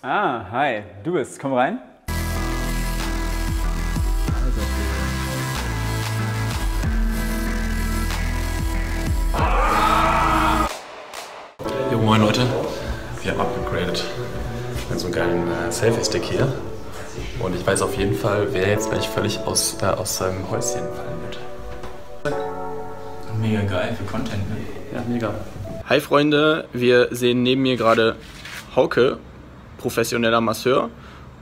Ah, hi, du bist. Komm rein. Jo, moin Leute. Wir haben abgegradet. Mit so einem geilen äh, Selfie-Stick hier. Und ich weiß auf jeden Fall, wer jetzt gleich völlig aus, äh, aus seinem Häuschen fallen wird. Mega geil für Content, ne? Ja, mega. Hi Freunde, wir sehen neben mir gerade Hauke, professioneller Masseur,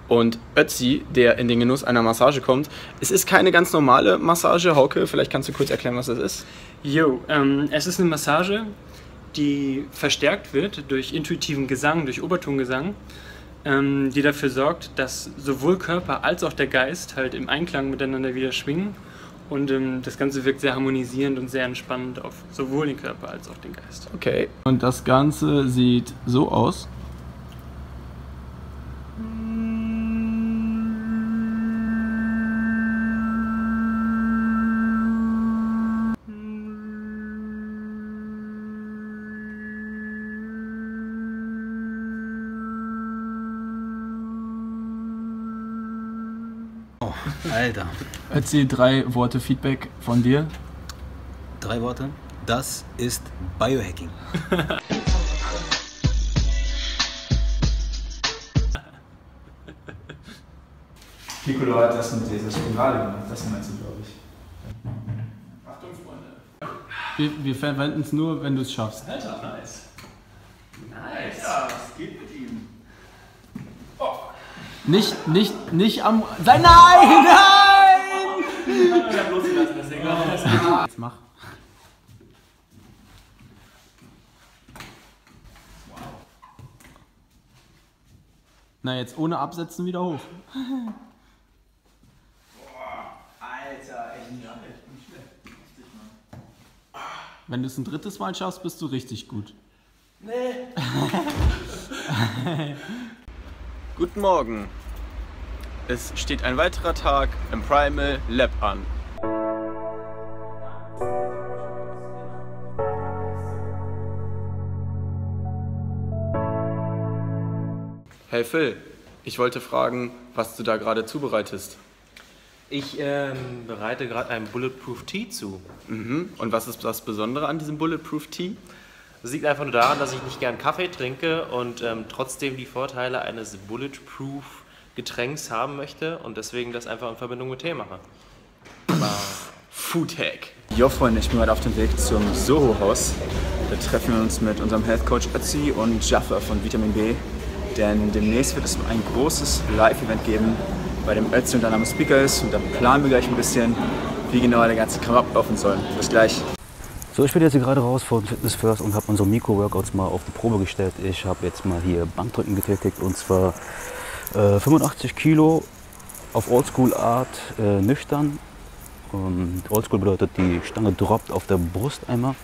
und Ötzi, der in den Genuss einer Massage kommt. Es ist keine ganz normale Massage, Hauke, vielleicht kannst du kurz erklären, was das ist. Jo, ähm, es ist eine Massage, die verstärkt wird durch intuitiven Gesang, durch Obertongesang, ähm, die dafür sorgt, dass sowohl Körper als auch der Geist halt im Einklang miteinander wieder schwingen. Und ähm, das Ganze wirkt sehr harmonisierend und sehr entspannend auf sowohl den Körper als auch den Geist. Okay. Und das Ganze sieht so aus. Alter, Ötzi, drei Worte Feedback von dir. drei Worte. Das ist Biohacking. Piccolo hat das mit dieser Spirale gemacht. Das meinst du, glaube ich. Achtung, Freunde. Wir, wir verwenden es nur, wenn du es schaffst. Alter, nice. Nice. Ja, was geht mit ihm? Nicht, nicht, nicht am. Sei nein! Nein! Ich hab losgelassen, deswegen. Jetzt mach. Na, jetzt ohne Absetzen wieder hoch. Alter, echt nicht schlecht. Nicht schlecht. Richtig, Mann. Wenn du es ein drittes Mal schaffst, bist du richtig gut. Nee. Guten Morgen. Es steht ein weiterer Tag im Primal Lab an. Hey Phil, ich wollte fragen, was du da gerade zubereitest. Ich ähm, bereite gerade einen Bulletproof Tea zu. Mhm. Und was ist das Besondere an diesem Bulletproof Tea? Das liegt einfach nur daran, dass ich nicht gern Kaffee trinke und ähm, trotzdem die Vorteile eines Bulletproof Getränks haben möchte und deswegen das einfach in Verbindung mit Tee mache. Food Hack. Jo Freunde, ich bin gerade auf dem Weg zum Soho-Haus. Da treffen wir uns mit unserem Health Coach Ötzi und Jaffa von Vitamin B. Denn demnächst wird es ein großes Live-Event geben, bei dem Ötzi unter anderem Speaker ist. Und da planen wir gleich ein bisschen, wie genau der ganze Kram ablaufen soll. Bis gleich. So, ich bin jetzt hier gerade raus von Fitness First und habe unsere Mikro-Workouts mal auf die Probe gestellt. Ich habe jetzt mal hier Bankdrücken getätigt und zwar äh, 85 Kilo auf Oldschool-Art äh, nüchtern. Oldschool bedeutet, die Stange droppt auf der Brust einmal.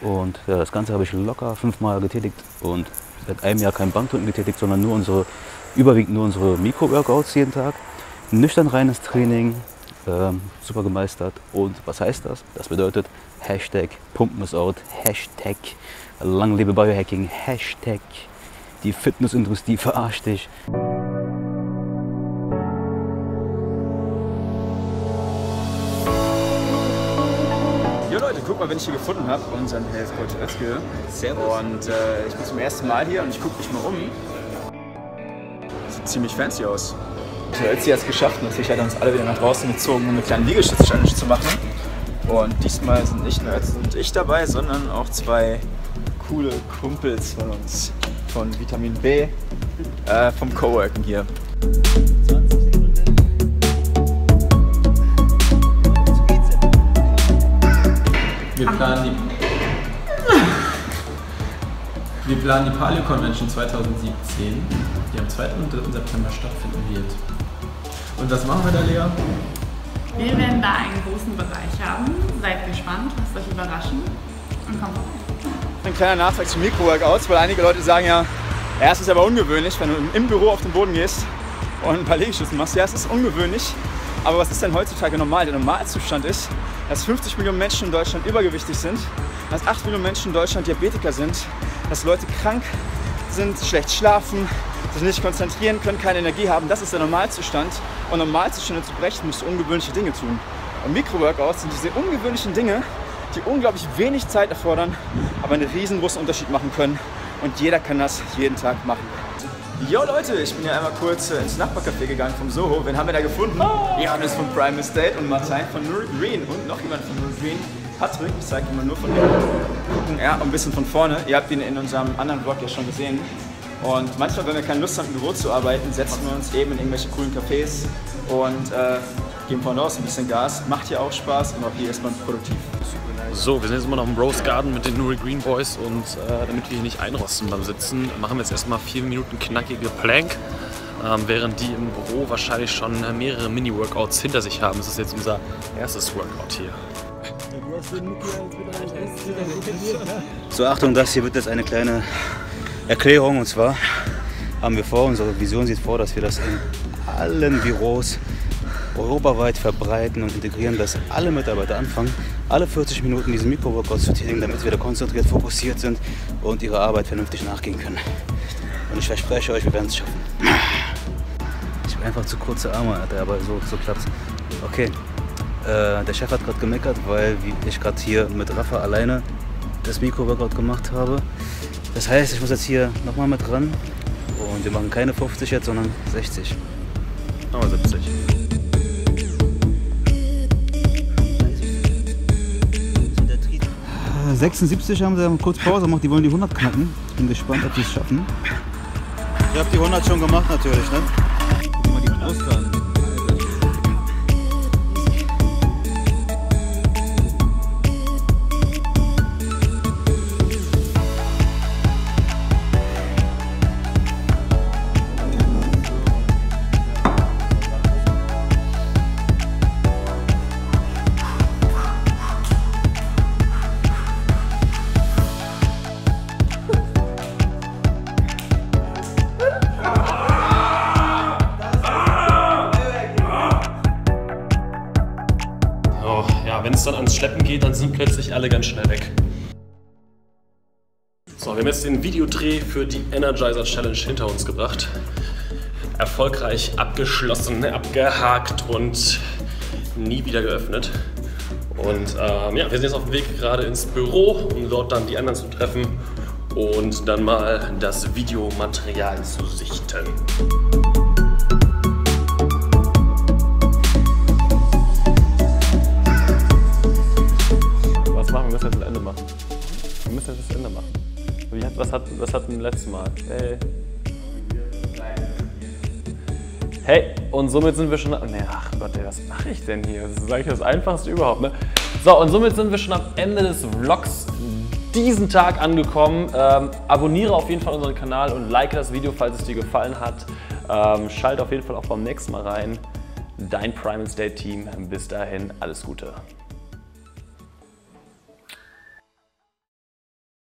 Und ja, das Ganze habe ich locker fünfmal getätigt und seit einem Jahr kein Bankdrücken getätigt, sondern nur unsere, überwiegend nur unsere Mikro-Workouts jeden Tag. Nüchtern reines Training, ähm, super gemeistert. Und was heißt das? Das bedeutet Hashtag Pumpen is out, Hashtag Lang lebe Biohacking, Hashtag die Fitnessindustrie verarscht dich. Jo Leute, guck mal, wen ich hier gefunden habe. Unseren Health Coach Özge. Servus. Und äh, ich bin zum ersten Mal hier und ich gucke mich mal um. Sieht ziemlich fancy aus. Der Ötzi hat es geschafft. Natürlich hat er uns alle wieder nach draußen gezogen, um eine kleine Liegestütz-Challenge zu machen. Und diesmal sind nicht nur Ötzi und ich dabei, sondern auch zwei coole Kumpels von uns. Von Vitamin B, äh, vom Coworking hier. Wir planen die. Wir planen die Paleo Convention 2017, die am 2. und 3. September stattfinden wird. Und was machen wir da, Lea? Wir werden da einen großen Bereich haben. Seid gespannt, lasst euch überraschen und kommt vorbei. Ein kleiner Nachtrag zu Mikro-Workouts, weil einige Leute sagen ja, ja, es ist aber ungewöhnlich, wenn du im Büro auf den Boden gehst und ein paar Liegestützen machst. Ja, es ist ungewöhnlich. Aber was ist denn heutzutage normal? Der Normalzustand ist, dass 50 Millionen Menschen in Deutschland übergewichtig sind, dass 8 Millionen Menschen in Deutschland Diabetiker sind, dass Leute krank sind, schlecht schlafen, sich nicht konzentrieren können, keine Energie haben. Das ist der Normalzustand. Und Normalzustände zu brechen, musst du ungewöhnliche Dinge tun. Und Mikroworkouts sind diese ungewöhnlichen Dinge, die unglaublich wenig Zeit erfordern, aber einen riesengroßen Unterschied machen können. Und jeder kann das jeden Tag machen. Jo Leute, ich bin ja einmal kurz äh, ins Nachbarcafé gegangen vom Soho. Wen haben wir da gefunden? Johannes von Prime Estate und Martin von Nuri Green und noch jemand von Nuri Green. Patrick, ich zeige mal nur von hinten. Gucken, ja, ein bisschen von vorne. Ihr habt ihn in unserem anderen Vlog ja schon gesehen. Und manchmal, wenn wir keine Lust haben, im Büro zu arbeiten, setzen wir uns eben in irgendwelche coolen Cafés und äh, geben von aus ein bisschen Gas. Macht hier auch Spaß und auch hier ist man produktiv. So, wir sind jetzt immer noch im Rose Garden mit den Nuri Green Boys und äh, damit wir hier nicht einrosten beim Sitzen, machen wir jetzt erstmal vier Minuten knackige Plank. Ähm, während die im Büro wahrscheinlich schon mehrere Mini-Workouts hinter sich haben. Das ist jetzt unser erstes Workout hier. So, Achtung, das hier wird jetzt eine kleine Erklärung. Und zwar haben wir vor, unsere Vision sieht vor, dass wir das in allen Büros europaweit verbreiten und integrieren, dass alle Mitarbeiter anfangen, alle 40 Minuten diesen Mikro-Workout zu tätigen, damit sie wieder konzentriert, fokussiert sind und ihrer Arbeit vernünftig nachgehen können. Und ich verspreche euch, wir werden es schaffen. Ich habe einfach zu kurze Arme, Alter, aber so, so klappt's. Okay, äh, der Chef hat gerade gemeckert, weil ich gerade hier mit Rafa alleine das Mikro-Workout gemacht habe. Das heißt, ich muss jetzt hier nochmal mit ran und wir machen keine 50 jetzt, sondern 60. Machen wir 70. 76 haben sie kurz Pause gemacht, die wollen die 100 knacken. Bin gespannt, ob die es schaffen. Ich habe die 100 schon gemacht natürlich, ne? Guck mal die Brust sind plötzlich alle ganz schnell weg. So, wir haben jetzt den Videodreh für die Energizer Challenge hinter uns gebracht. Erfolgreich abgeschlossen, abgehakt und nie wieder geöffnet. Und ähm, ja, wir sind jetzt auf dem Weg gerade ins Büro, um dort dann die anderen zu treffen und dann mal das Videomaterial zu sichten. Müssen das Ende machen. Hat, was, hat, was hatten wir letztes Mal? Hey. Hey, und somit sind wir schon. Nee, ach Gott, ey, was mache ich denn hier? Das ist eigentlich das Einfachste überhaupt, ne? So, und somit sind wir schon am Ende des Vlogs diesen Tag angekommen. Ähm, abonniere auf jeden Fall unseren Kanal und like das Video, falls es dir gefallen hat. Ähm, schalt auf jeden Fall auch beim nächsten Mal rein. Dein Primal State Team. Bis dahin, alles Gute.